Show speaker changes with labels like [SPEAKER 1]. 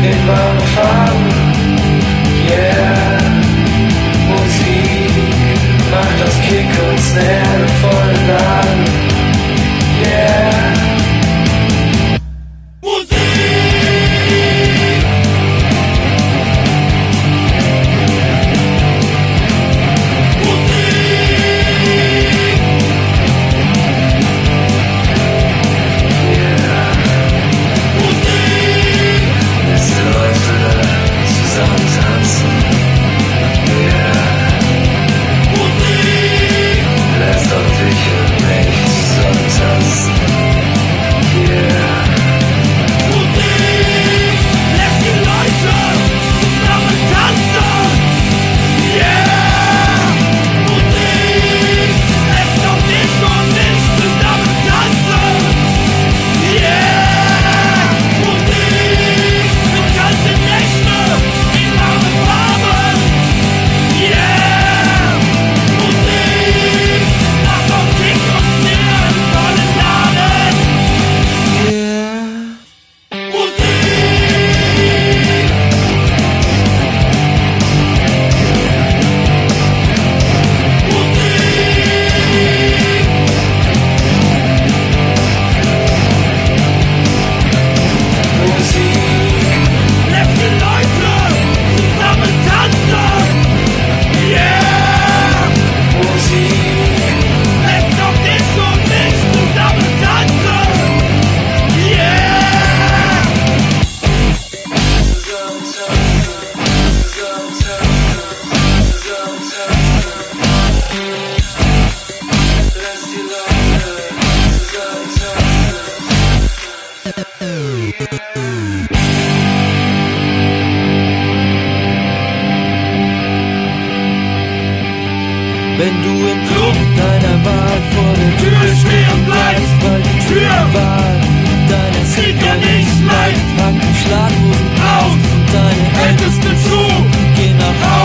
[SPEAKER 1] In on fighting
[SPEAKER 2] Wenn du im Club deiner Wahl vor der Tür stehen bleibst, weil die Tür Wahl deines Sieger nicht pack die Schlaghosen aus. und deine ältesten Schuhe, geh nach Haus,